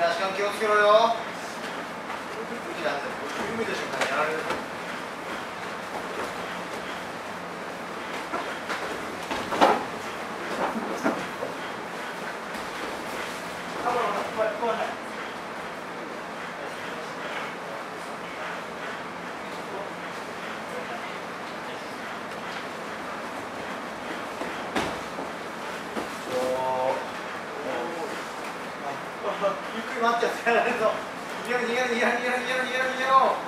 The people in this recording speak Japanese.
足が気をつけろよ。海でしょれるゆっくり待っちゃってやられるぞ。逃げろ逃げろ逃げろ逃げろ逃げろ逃げろ逃げろ。